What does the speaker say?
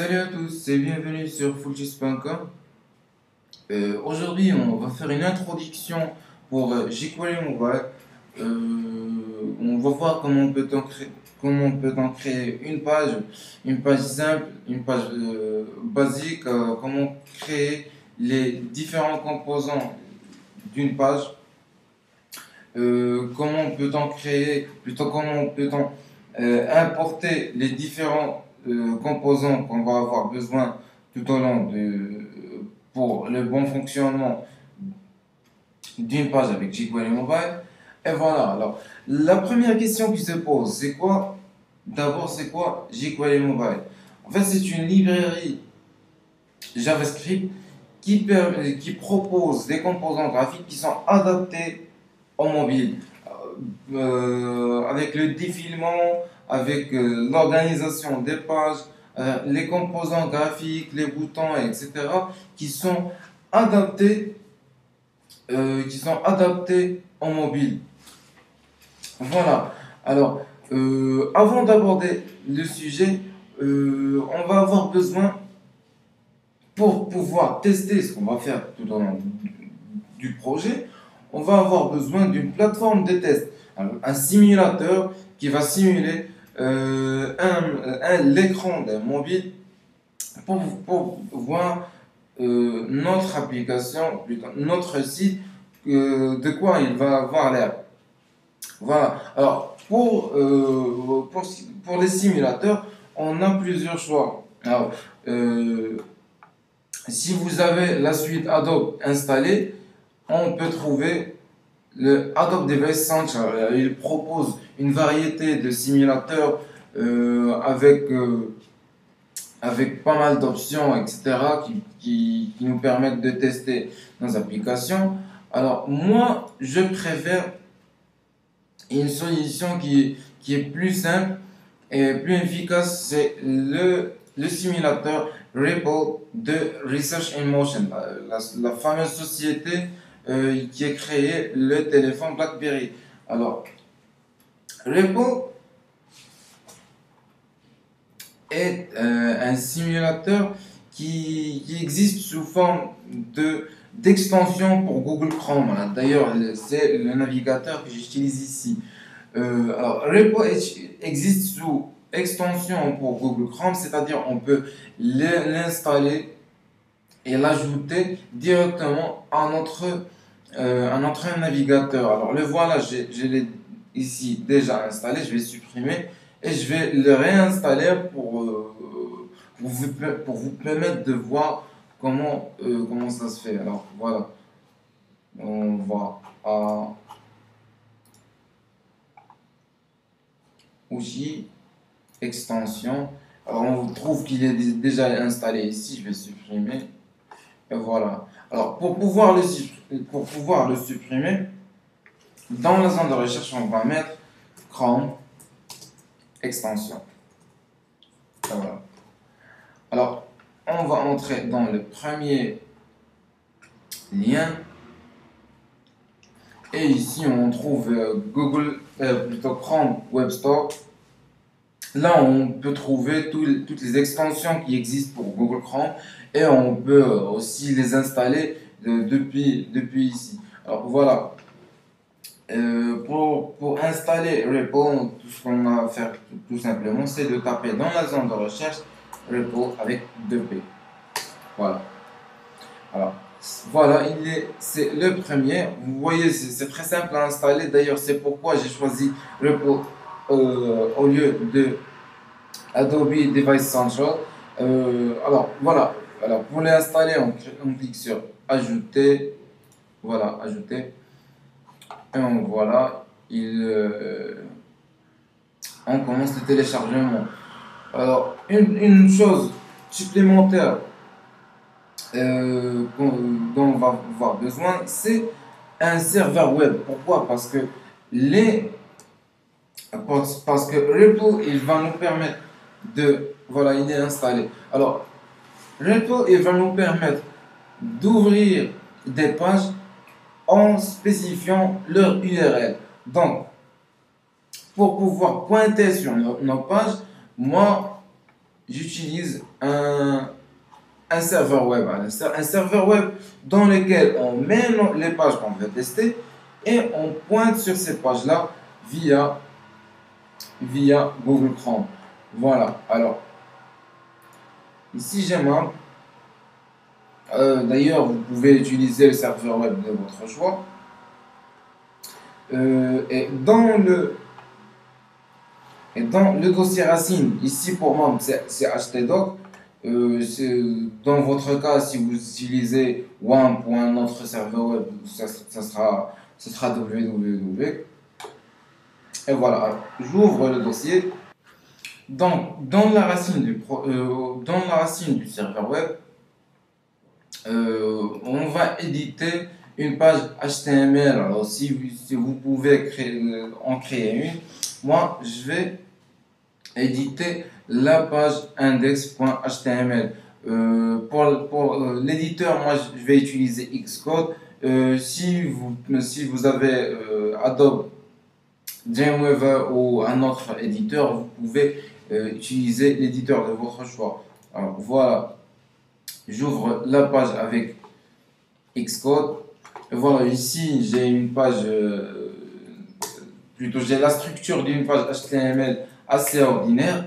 Salut à tous et bienvenue sur fullgis.com. Euh, Aujourd'hui, on va faire une introduction pour euh, jQuery. Euh, on va voir comment on peut en créer, comment on peut en créer une page, une page simple, une page euh, basique, euh, comment créer les différents composants d'une page. Comment on peut en créer, plutôt comment on peut en importer les différents euh, composants qu'on va avoir besoin tout au long de pour le bon fonctionnement d'une page avec jQuery Mobile. Et voilà, alors la première question qui se pose, c'est quoi D'abord, c'est quoi jQuery Mobile? En fait, c'est une librairie JavaScript qui, permet, qui propose des composants graphiques qui sont adaptés au mobile. Euh, avec le défilement, avec euh, l'organisation des pages, euh, les composants graphiques, les boutons, etc., qui sont adaptés, euh, qui sont adaptés au mobile. Voilà. Alors, euh, avant d'aborder le sujet, euh, on va avoir besoin, pour pouvoir tester ce qu'on va faire tout au long du projet, on va avoir besoin d'une plateforme de test, un, simulateur qui va simuler euh, un, un- l'écran d'un mobile pour, voir euh, notre application, notre site, euh, de quoi il va avoir l'air. Voilà. Alors, pour, euh, pour, les simulateurs, on a plusieurs choix. Alors, euh, si vous avez la suite Adobe installée, on peut trouver le Adobe Device Center. Euh, Il propose une variété de simulateurs euh, avec, euh, avec pas mal d'options, etc., qui, nous permettent de tester nos applications. Alors, moi, je préfère une solution qui, est plus simple et plus efficace, c'est le, simulateur Ripple de Research in Motion, la fameuse société euh, qui a créé le téléphone BlackBerry. Alors, Ripple est euh, un simulateur qui, existe sous forme de d'extension pour Google Chrome. D'ailleurs, le- c'est le navigateur que j'utilise ici. Euh, alors, est- existe sous extension pour Google Chrome, c'est-à-dire on peut l'in- l'installer et l'ajouter directement à notre, euh, notre navigateur. Alors, le voilà, j'ai- je l'ai ici déjà installé, je vais supprimer et je vais le réinstaller pour, euh, pour, vous, pour vous permettre de voir comment, euh, comment ça se fait. Alors, voilà. On va à outils, extension. Alors, on trouve qu'il est dé- déjà installé ici, je vais supprimer. Voilà. Alors, pour pouvoir le, supprimer, dans la zone de recherche, on va mettre Chrome, extension. Voilà. Alors, on va entrer dans le premier lien. Et ici, on trouve euh, Google, euh, plutôt Chrome Web Store. Là, on peut trouver tout- toutes les extensions qui existent pour Google Chrome et on peut euh, aussi les installer euh, depuis, ici. Alors voilà. Euh, pour, pour installer Ripple, tout ce qu'on a à faire tout, simplement, c'est de taper dans la zone de recherche Ripple avec 2P. Voilà. Alors, voilà, il est, c'est le premier. Vous voyez, c'est très simple à installer. D'ailleurs, c'est pourquoi j'ai choisi euh, au lieu de Adobe Device Central. Euh, alors, voilà. Alors, pour l'installer, on, on clique sur Ajouter. Voilà, Ajouter. Et on, voilà, il, euh, on commence le téléchargement. Alors, une, chose supplémentaire euh, dont on va avoir besoin, c'est un serveur web. Pourquoi? Parce que les parce, parce que Ripple, il va nous permettre de voilà, il est installé. Alors, Ripple, il va nous permettre d'ouvrir des pages en spécifiant leur URL. Donc, pour pouvoir pointer sur nos, pages, moi, j'utilise un, un serveur web. Un serveur web dans lequel on met les pages qu'on veut tester et on pointe sur ces pages-là via, via Google Chrome. Voilà. Alors, ici j'ai. Euh, D'ailleurs, vous pouvez utiliser le serveur web de votre choix. Euh, et dans le dossier racine, ici pour moi c'est htdoc. Euh, dans votre cas, si vous utilisez WAMP ou un autre serveur web, ça sera, ça sera www. Voilà, j'ouvre le dossier. Donc, dans la racine du, euh, dans la racine du serveur web, euh, on va éditer une page HTML. Alors, si vous, pouvez en créer une, moi, je vais éditer la page index.html. Euh, pour l'éditeur, moi je vais utiliser Xcode. Si, vous, si vous avez Adobe Dreamweaver ou un autre éditeur, vous pouvez euh, utiliser l'éditeur de votre choix. Alors voilà, j'ouvre la page avec Xcode. Voilà, ici j'ai une page, plutôt j'ai la structure d'une page HTML assez ordinaire.